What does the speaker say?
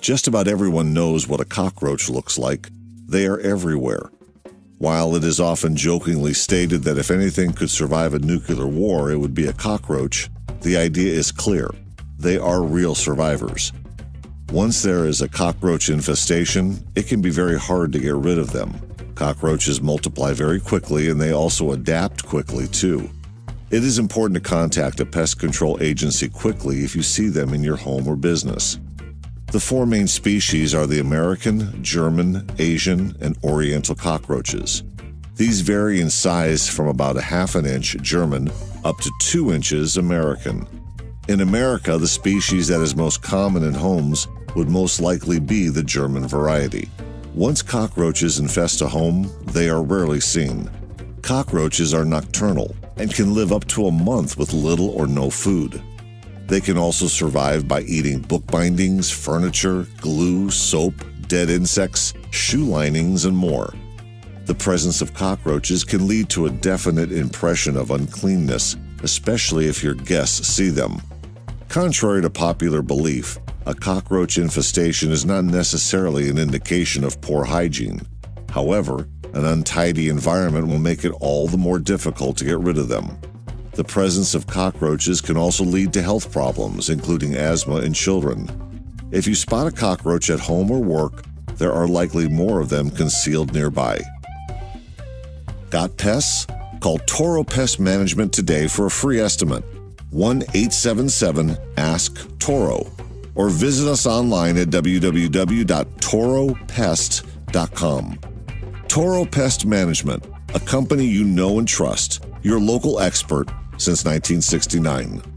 Just about everyone knows what a cockroach looks like. They are everywhere. While it is often jokingly stated that if anything could survive a nuclear war, it would be a cockroach, the idea is clear. They are real survivors. Once there is a cockroach infestation, it can be very hard to get rid of them. Cockroaches multiply very quickly and they also adapt quickly too. It is important to contact a pest control agency quickly if you see them in your home or business. The four main species are the American, German, Asian, and Oriental cockroaches. These vary in size from about a half an inch German up to two inches American. In America, the species that is most common in homes would most likely be the German variety. Once cockroaches infest a home, they are rarely seen. Cockroaches are nocturnal and can live up to a month with little or no food. They can also survive by eating book bindings, furniture, glue, soap, dead insects, shoe linings, and more. The presence of cockroaches can lead to a definite impression of uncleanness, especially if your guests see them. Contrary to popular belief, a cockroach infestation is not necessarily an indication of poor hygiene. However, an untidy environment will make it all the more difficult to get rid of them. The presence of cockroaches can also lead to health problems, including asthma in children. If you spot a cockroach at home or work, there are likely more of them concealed nearby. Got pests? Call Toro Pest Management today for a free estimate. 1 877 Ask Toro or visit us online at www.toropest.com. Toro Pest Management, a company you know and trust, your local expert since 1969.